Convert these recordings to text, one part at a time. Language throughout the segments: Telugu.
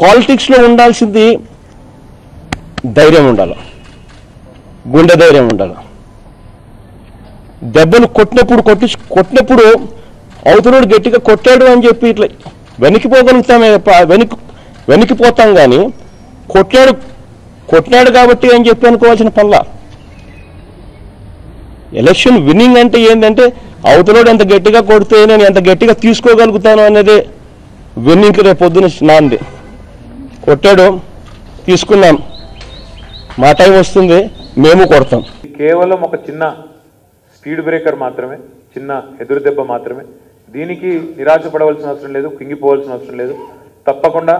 పాలిటిక్స్లో ఉండాల్సింది ధైర్యం ఉండాలి. గుండె ధైర్యం ఉండాలి. దెబ్బలు కొట్టినప్పుడు కొట్టి కొట్టినప్పుడు అవతలోడు గట్టిగా కొట్టాడు అని చెప్పి ఇట్లా వెనక్కిపోగలుగుతామే తప్ప వెనక్కి వెనక్కిపోతాం కానీ కొట్టాడు కొట్టినాడు కాబట్టి అని చెప్పి అనుకోవాల్సిన పనుల. ఎలక్షన్ విన్నింగ్ అంటే ఏంటంటే అవతలోడు ఎంత గట్టిగా కొడితే నేను ఎంత గట్టిగా తీసుకోగలుగుతాను అనేది విన్నింగ్కి రేపు పొద్దున నాంది. కొట్టాడు తీసుకున్నాం. మా టైం వస్తుంది మేము కొడతాం. కేవలం ఒక చిన్న స్పీడ్ బ్రేకర్ మాత్రమే చిన్న ఎదురు దెబ్బ మాత్రమే. దీనికి నిరాశపడవలసిన అవసరం లేదు కుంగిపోవాల్సిన అవసరం లేదు. తప్పకుండా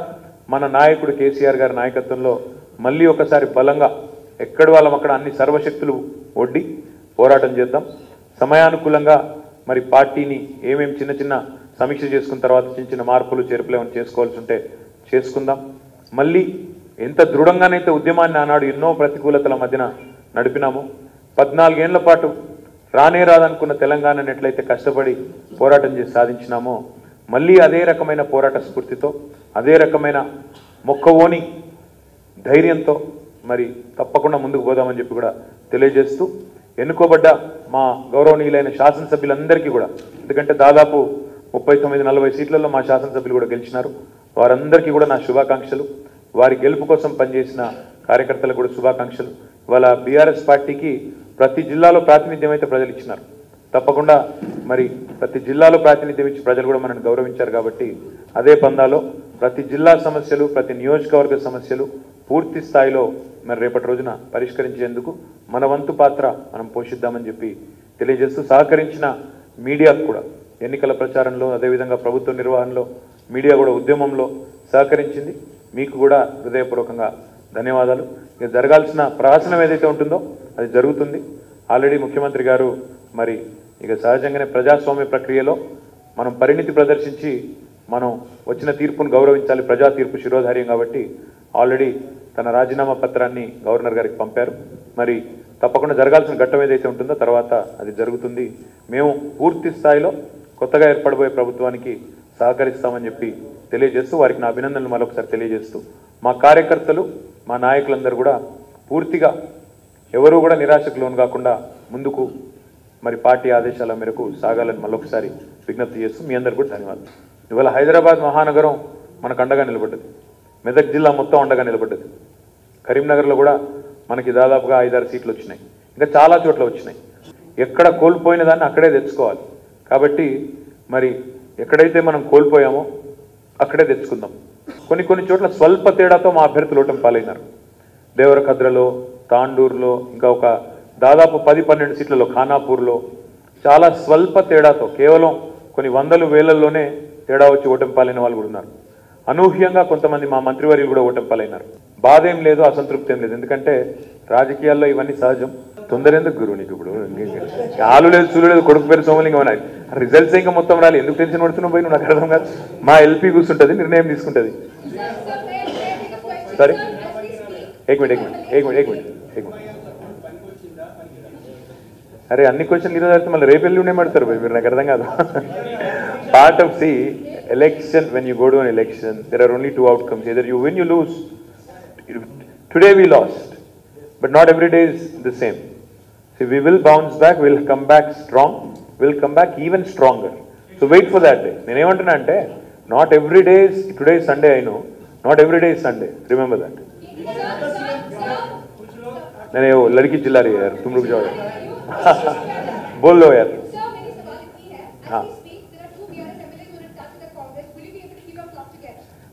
మన నాయకుడు కేసీఆర్ గారి నాయకత్వంలో మళ్ళీ ఒకసారి బలంగా ఎక్కడి వాళ్ళం అక్కడ అన్ని సర్వశక్తులు ఒడ్డి పోరాటం చేద్దాం. సమయానుకూలంగా మరి పార్టీని ఏమేమి చిన్న చిన్న సమీక్ష చేసుకున్న తర్వాత చిన్న చిన్న మార్పులు చేర్పులు ఏమైనా చేసుకోవాల్సి ఉంటే చేసుకుందాం. మళ్ళీ ఎంత దృఢంగానైతే ఉద్యమాన్ని ఆనాడు ఎన్నో ప్రతికూలతల మధ్యన నడిపినామో పద్నాలుగేళ్ళ పాటు రానే రాదనుకున్న తెలంగాణను ఎట్లయితే కష్టపడి పోరాటం చేసి సాధించినామో మళ్ళీ అదే రకమైన పోరాట స్ఫూర్తితో అదే రకమైన మొక్కవోని ధైర్యంతో మరి తప్పకుండా ముందుకు పోదామని చెప్పి కూడా తెలియజేస్తూ ఎన్నుకోబడ్డ మా గౌరవనీయులైన శాసనసభ్యులందరికీ కూడా ఎందుకంటే దాదాపు ముప్పై తొమ్మిది నలభై సీట్లలో మా శాసనసభ్యులు కూడా గెలిచినారు. వారందరికీ కూడా నా శుభాకాంక్షలు. వారి గెలుపు కోసం పనిచేసిన కార్యకర్తలకు కూడా శుభాకాంక్షలు. ఇవాళ బీఆర్ఎస్ పార్టీకి ప్రతి జిల్లాలో ప్రాతినిధ్యం అయితే ప్రజలు ఇచ్చినారు. తప్పకుండా మరి ప్రతి జిల్లాలో ప్రాతినిధ్యం ఇచ్చి ప్రజలు కూడా మనల్ని గౌరవించారు కాబట్టి అదే పందాలో ప్రతి జిల్లా సమస్యలు ప్రతి నియోజకవర్గ సమస్యలు పూర్తి స్థాయిలో మరి రేపటి రోజున పరిష్కరించేందుకు మన వంతు పాత్ర మనం పోషిద్దామని చెప్పి తెలియజేస్తూ సహకరించిన మీడియాకు కూడా ఎన్నికల ప్రచారంలో అదేవిధంగా ప్రభుత్వ నిర్వహణలో మీడియా కూడా ఉద్యమంలో సహకరించింది. మీకు కూడా హృదయపూర్వకంగా ధన్యవాదాలు. ఇక జరగాల్సిన ప్రహసనం ఏదైతే ఉంటుందో అది జరుగుతుంది. ఆల్రెడీ ముఖ్యమంత్రి గారు మరి ఇక సహజంగానే ప్రజాస్వామ్య ప్రక్రియలో మనం పరిణితి ప్రదర్శించి మనం వచ్చిన తీర్పును గౌరవించాలి. ప్రజా తీర్పు శిరోధార్యం కాబట్టి ఆల్రెడీ తన రాజీనామా పత్రాన్ని గవర్నర్ గారికి పంపారు. మరి తప్పకుండా జరగాల్సిన ఘట్టం ఏదైతే ఉంటుందో తర్వాత అది జరుగుతుంది. మేము పూర్తి స్థాయిలో కొత్తగా ఏర్పడబోయే ప్రభుత్వానికి సహకరిస్తామని చెప్పి తెలియజేస్తూ వారికి నా అభినందనలు మరొకసారి తెలియజేస్తూ మా కార్యకర్తలు మా నాయకులందరూ కూడా పూర్తిగా ఎవరూ కూడా నిరాశకు లోను కాకుండా ముందుకు మరి పార్టీ ఆదేశాల మేరకు సాగాలని మరొకసారి విజ్ఞప్తి చేస్తూ మీ అందరు కూడా ధన్యవాదాలు. ఇవాళ హైదరాబాద్ మహానగరం మనకు అండగా నిలబడ్డది. మెదక్ జిల్లా మొత్తం అండగా నిలబడ్డది. కరీంనగర్లో కూడా మనకి దాదాపుగా ఐదారు సీట్లు వచ్చినాయి. ఇంకా చాలా చోట్ల వచ్చినాయి. ఎక్కడ కోల్పోయిన దాన్ని అక్కడే తెచ్చుకోవాలి. కాబట్టి మరి ఎక్కడైతే మనం కోల్పోయామో అక్కడే తెచ్చుకుందాం. కొన్ని కొన్ని చోట్ల స్వల్ప తేడాతో మా అభ్యర్థులు ఓటమి పాలైనారు. దేవరకద్రలో తాండూరులో ఇంకా ఒక దాదాపు పది పన్నెండు సీట్లలో ఖానాపూర్లో చాలా స్వల్ప తేడాతో కేవలం కొన్ని వందలు వేలల్లోనే తేడా వచ్చి ఓటమి పాలైన వాళ్ళు కూడా ఉన్నారు. అనూహ్యంగా కొంతమంది మా మంత్రివర్యులు కూడా ఓటమి పాలైనారు. బాధ ఏం లేదు అసంతృప్తి ఏం లేదు. ఎందుకంటే రాజకీయాల్లో ఇవన్నీ సహజం. తొందర ఎందుకు గురువు నీకు ఇప్పుడు? కాలు లేదు చూలు లేదు కొడుకు పేరు సోమలింగం అని. రిజల్ట్స్ ఇంకా మొత్తం రాలి. ఎందుకు టెన్షన్ పడుతున్నావు పోయి? నాకు అర్థం కాదు. మా ఎల్పీ కూర్చుంటుంది నిర్ణయం తీసుకుంటుంది. సరే ఏక్ మినిట్ ఏక్ మినిట్ ఏక్ మినిట్ ఏక్ మినిట్ ఏక్ మినిట్ అరే అన్ని క్వశ్చన్లు ఈరోజు అయితే మళ్ళీ రేపు ఎల్లుండే మాడతారు మీరు నాకు అర్థం కాదు. Part of the election when you go to an election there are only two outcomes either you win you lose today we lost but not every day is the same So we will bounce back will come back strong will come back even stronger so wait for that day నేనేమంటున్నా అంటే not every day today Sunday I know not every day Sunday remember that मैंने वो लड़की चिल्ला रही है यार तुम रुक जाओ यार बोल लो यार हाँ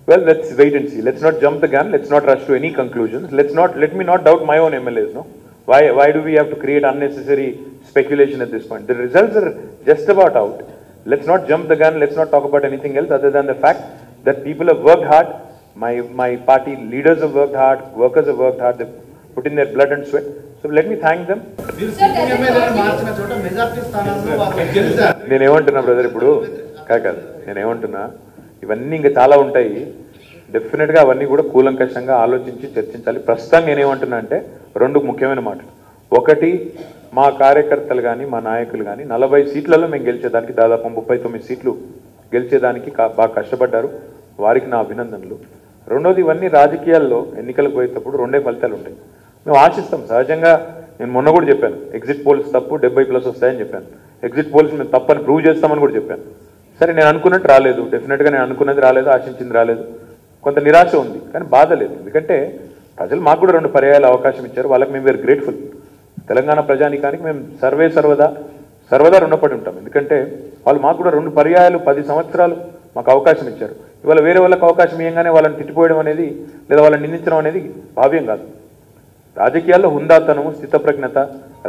Well, let's wait and see. Let's not jump the gun. Let's not rush to any conclusions. Let's not, let me not doubt my own MLAs, no? Why, why do we have to create unnecessary speculation at this point? The results are just about out. Let's not jump the gun. Let's not talk about anything else other than the fact that people have worked hard. My, my party leaders have worked hard. Workers have worked hard. They've put in their blood and sweat. So let me thank them. నేనేమంటున్నా బ్రదర్ ఇప్పుడు కాదు నేనేమంటున్నా ఇవన్నీ ఇంకా చాలా ఉంటాయి డెఫినెట్గా అవన్నీ కూడా కూలంకషంగా ఆలోచించి చర్చించాలి ప్రస్తుతం నేనేమంటున్నా అంటే రెండు ముఖ్యమైన మాటలు. ఒకటి మా కార్యకర్తలు కానీ మా నాయకులు కానీ నలభై సీట్లలో మేము గెలిచేదానికి దాదాపు ముప్పై తొమ్మిది సీట్లు గెలిచేదానికి బాగా కష్టపడ్డారు. వారికి నా అభినందనలు. రెండోది ఇవన్నీ రాజకీయాల్లో ఎన్నికలకు పోయేటప్పుడు రెండే ఫలితాలు ఉంటాయి. మేము ఆశిస్తాం సహజంగా నేను మొన్న కూడా చెప్పాను ఎగ్జిట్ పోల్స్ తప్పు డెబ్బై ప్లస్ వస్తాయని చెప్పాను. ఎగ్జిట్ పోల్స్ మేము తప్పని ప్రూవ్ చేస్తామని కూడా చెప్పాను. సరే నేను అనుకున్నట్టు రాలేదు డెఫినెట్గా నేను అనుకున్నది రాలేదు ఆశించింది రాలేదు. కొంత నిరాశ ఉంది కానీ బాధ లేదు. ఎందుకంటే ప్రజలు మాకు కూడా రెండు పర్యాయాలు అవకాశం ఇచ్చారు. వాళ్ళకి మేము వేరు గ్రేట్ఫుల్ తెలంగాణ ప్రజానికానికి మేము సర్వే సర్వదా సర్వదా రుణపడి ఉంటాం. ఎందుకంటే వాళ్ళు మాకు కూడా రెండు పర్యాయాలు పది సంవత్సరాలు మాకు అవకాశం ఇచ్చారు. ఇవాళ వేరే వాళ్ళకి అవకాశం ఇవ్వగానే వాళ్ళని తిట్టిపోయడం అనేది లేదా వాళ్ళని నిందించడం అనేది భావ్యం కాదు. రాజకీయాల్లో హుందాతనము స్థితప్రజ్ఞత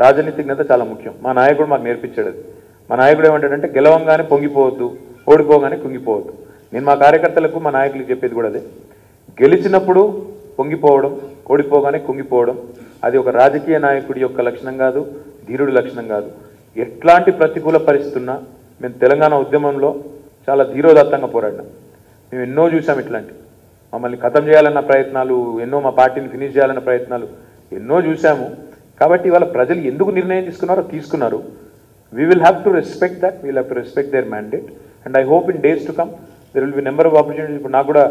రాజనీతిజ్ఞత చాలా ముఖ్యం. మా నాయకుడు మాకు నేర్పించాడు అది. మా నాయకుడు ఏమంటాడంటే గెలవంగానే పొంగిపోవద్దు ఓడిపోగానే కుంగిపోవద్దు. నేను మా కార్యకర్తలకు మా నాయకులకు చెప్పేది కూడా అదే. గెలిచినప్పుడు పొంగిపోవడం ఓడిపోగానే కుంగిపోవడం. అది ఒక రాజకీయ నాయకుడి యొక్క లక్షణం కాదు ధీరుడి లక్షణం కాదు. ఎట్లాంటి ప్రతికూల పరిస్థితి ఉన్నా మేము తెలంగాణ ఉద్యమంలో చాలా ధీరోదత్తంగా పోరాడినాం. మేము ఎన్నో చూసాం ఇట్లాంటి. మమ్మల్ని ఖతం చేయాలన్న ప్రయత్నాలు ఎన్నో మా పార్టీని ఫినిష్ చేయాలన్న ప్రయత్నాలు ఎన్నో చూసాము. కాబట్టి ఇవాళ ప్రజలు ఎందుకు నిర్ణయం తీసుకున్నారో తీసుకున్నారు. We will have to respect that we'll have to respect their mandate and I hope in days to come there will be number of opportunities ఇప్పుడు నాకు కూడా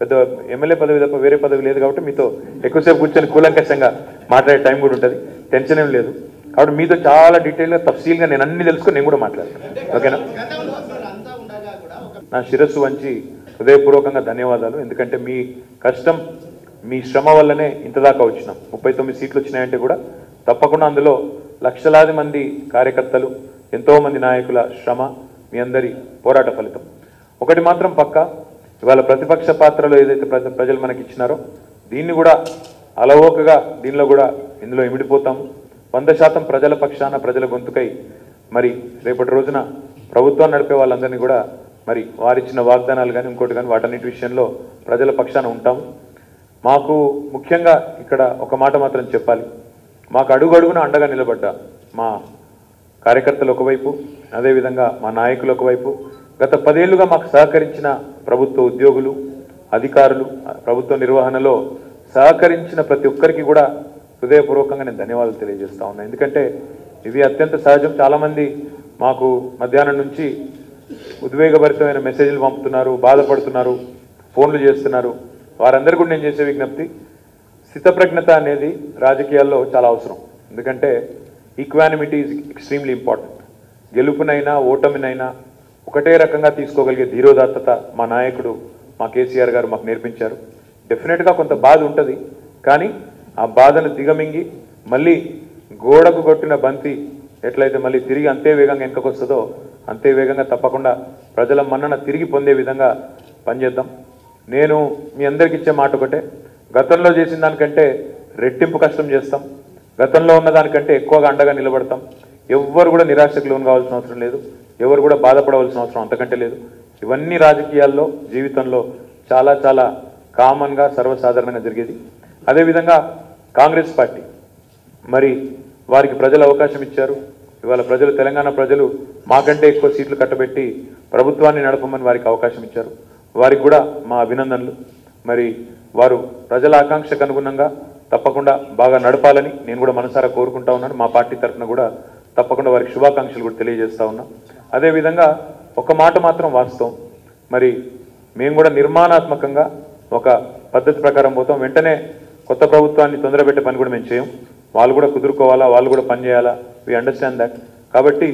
పెద్ద ఎమ్మెల్యే పదవి తప్ప వేరే పదవి లేదు కాబట్టి మీతో ఎక్కువసేపు కూర్చొని కూలంకషంగా మాట్లాడే టైం కూడా ఉంటుంది. టెన్షన్ ఏం లేదు. కాబట్టి మీతో చాలా డీటెయిల్గా తఫ్సీల్గా నేను అన్ని తెలుసుకుని నేను కూడా మాట్లాడతాను. ఓకేనా? నా శిరస్సు వంచి హృదయపూర్వకంగా ధన్యవాదాలు. ఎందుకంటే మీ కష్టం మీ శ్రమ వల్లనే ఇంతదాకా వచ్చినాం. ముప్పై తొమ్మిది సీట్లు వచ్చినాయంటే కూడా తప్పకుండా అందులో లక్షలాది మంది కార్యకర్తలు ఎంతో మంది నాయకుల శ్రమ మీ అందరి పోరాట ఫలితం. ఒకటి మాత్రం పక్క ఇవాళ ప్రతిపక్ష పాత్రలో ఏదైతే ప్రజ- ప్రజలు మనకి ఇచ్చినారో దీన్ని కూడా అలవోకగా దీనిలో కూడా ఇందులో ఇమిడిపోతాము వంద శాతం ప్రజల పక్షాన ప్రజల గొంతుకై మరి రేపటి రోజున ప్రభుత్వం నడిపే వాళ్ళందరినీ కూడా మరి వారిచ్చిన వాగ్దానాలు కానీ ఇంకోటి కానీ వాటన్నిటి విషయంలో ప్రజల పక్షాన ఉంటాము మాకు ముఖ్యంగా ఇక్కడ ఒక మాట మాత్రం చెప్పాలి. మాకు అడుగు అడుగున అండగా నిలబడ్డ మా కార్యకర్తలు ఒకవైపు అదేవిధంగా మా నాయకులు ఒకవైపు గత పదేళ్ళుగా మాకు సహకరించిన ప్రభుత్వ ఉద్యోగులు అధికారులు ప్రభుత్వ నిర్వహణలో సహకరించిన ప్రతి ఒక్కరికి కూడా హృదయపూర్వకంగా నేను ధన్యవాదాలు తెలియజేస్తా ఉన్నాను ఎందుకంటే ఇవి అత్యంత సహజం. చాలామంది మాకు మధ్యాహ్నం నుంచి ఉద్వేగభరితమైన మెసేజ్లు పంపుతున్నారు బాధపడుతున్నారు ఫోన్లు చేస్తున్నారు. వారందరూ కూడా నేను చేసే విజ్ఞప్తి స్థితప్రజ్ఞత అనేది రాజకీయాల్లో చాలా అవసరం. ఎందుకంటే ఈక్వానిమిటీ ఈజ్ ఎక్స్ట్రీమ్లీ ఇంపార్టెంట్ గెలుపునైనా ఓటమినైనా ఒకటే రకంగా తీసుకోగలిగే ధీరోదాత్తత మా నాయకుడు మా కేసీఆర్ గారు మాకు నేర్పించారు. డెఫినెట్గా కొంత బాధ ఉంటుంది కానీ ఆ బాధను దిగమింగి మళ్ళీ గోడకు కొట్టిన బంతి ఎట్లయితే మళ్ళీ తిరిగి అంతే వేగంగా వెనుకకు వస్తుందో అంతే వేగంగా తప్పకుండా ప్రజల మన్నన తిరిగి పొందే విధంగా పనిచేద్దాం. నేను మీ అందరికి ఇచ్చే మాట ఒకటే గతంలో చేసిన దానికంటే రెట్టింపు కష్టం చేస్తాం. గతంలో ఉన్న దానికంటే ఎక్కువగా అండగా నిలబడతాం. ఎవ్వరు కూడా నిరాశకు లోన్ కావాల్సిన అవసరం లేదు. ఎవరు కూడా బాధపడవలసిన అవసరం అంతకంటే లేదు. ఇవన్నీ రాజకీయాల్లో జీవితంలో చాలా చాలా కామన్గా సర్వసాధారణంగా జరిగేది. అదేవిధంగా కాంగ్రెస్ పార్టీ. మరి వారికి ప్రజలు అవకాశం ఇచ్చారు. ఇవాళ ప్రజలు తెలంగాణ ప్రజలు మాకంటే ఎక్కువ సీట్లు కట్టబెట్టి ప్రభుత్వాన్ని నడపమని వారికి అవకాశం ఇచ్చారు. వారికి కూడా మా అభినందనలు. మరి వారు ప్రజల ఆకాంక్షకు అనుగుణంగా తప్పకుండా బాగా నడపాలని నేను కూడా మనసారా కోరుకుంటా ఉన్నాను. మా పార్టీ తరఫున కూడా తప్పకుండా వారికి శుభాకాంక్షలు కూడా తెలియజేస్తా ఉన్నా. అదేవిధంగా ఒక మాట మాత్రం వాస్తవం. మరి మేము కూడా నిర్మాణాత్మకంగా ఒక పద్ధతి ప్రకారం పోతాం. వెంటనే కొత్త ప్రభుత్వాన్ని తొందరపెట్టే పని కూడా మేము చేయం. వాళ్ళు కూడా కుదురుకోవాలా? వాళ్ళు కూడా పనిచేయాలా వి అండర్స్టాండ్ దట్ కాబట్టి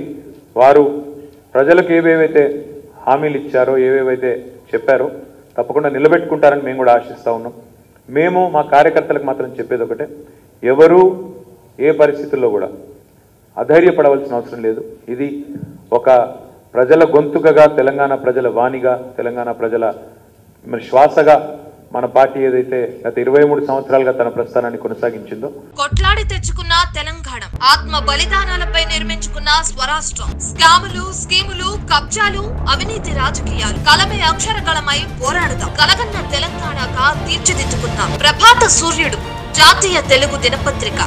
వారు ప్రజలకు ఏవేవైతే హామీలు ఇచ్చారో ఏవేవైతే చెప్పారో తప్పకుండా నిలబెట్టుకుంటారని మేము కూడా ఆశిస్తూ ఉన్నాం. మేము మా కార్యకర్తలకు మాత్రం చెప్పేది ఒకటే. ఎవరు ఏ పరిస్థితుల్లో కూడా అధైర్యపడవలసిన అవసరం లేదు. ఇది ఒక ప్రజల గొంతుకగా తెలంగాణ ప్రజల వాణిగా తెలంగాణ ప్రజల మరి శ్వాసగా మన పార్టీ ఏదైతే గత ఇరవై మూడు సంవత్సరాలుగా తన ప్రస్థానాన్ని కొనసాగించిందో. కొట్లాడి తెచ్చుకున్న తెలంగాణ ఆత్మ బలిదానాలపై నిర్మించుకున్న స్వరాష్ట్రం. స్కాములు స్కీములు కబ్జాలు అవినీతి రాజకీయాలు. కలమే అక్షరకళమై పోరాడుదాం. కలగన్న తెలంగాణగా తీర్చిదిద్దుకుందాం ప్రభాత సూర్యుడు జాతీయ తెలుగు దినపత్రిక.